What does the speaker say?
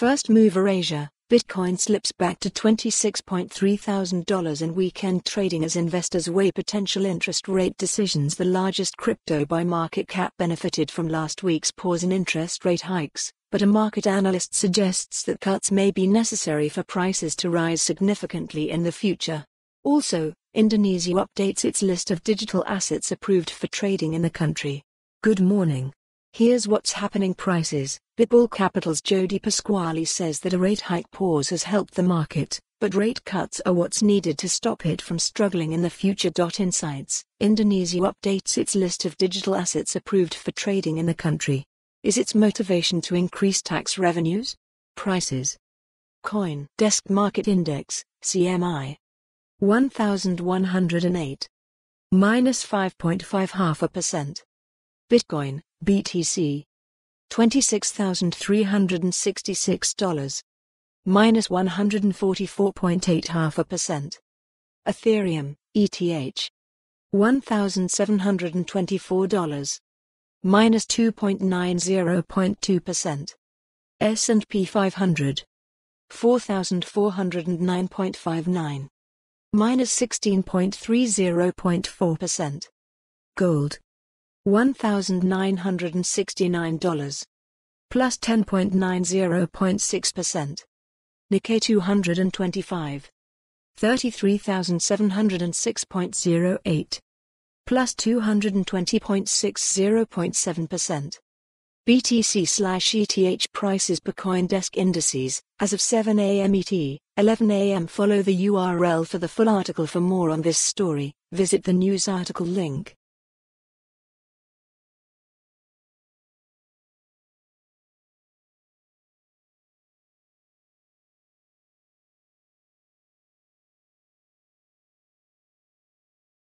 First Mover Asia, Bitcoin slips back to $26.3 thousand in weekend trading as investors weigh potential interest rate decisions. The largest crypto by market cap benefited from last week's pause in interest rate hikes, but a market analyst suggests that cuts may be necessary for prices to rise significantly in the future. Also, Indonesia updates its list of digital assets approved for trading in the country. Good morning. Here's what's happening prices. Bitbull Capital's Joe DiPasquale says that a rate hike pause has helped the market, but rate cuts are what's needed to stop it from struggling in the future. Insights Indonesia updates its list of digital assets approved for trading in the country. Is its motivation to increase tax revenues? Prices. Coin Desk Market Index, CMI. 1108. Minus 5.5 half a percent. Bitcoin, BTC. $26,366. Minus 144.8 half a percent. Ethereum, ETH. $1,724. Minus 2.90.2%. S&P 500. 4,409.59. Minus 16.30.4%. Gold. $1,969. Plus 10.90.6%. Nikkei 225. 33,706.08. Plus 220.60.7%. BTC slash ETH prices per Coindesk indices, as of 7 a.m. ET, 11 a.m. Follow the URL for the full article for more on this story, visit the news article link.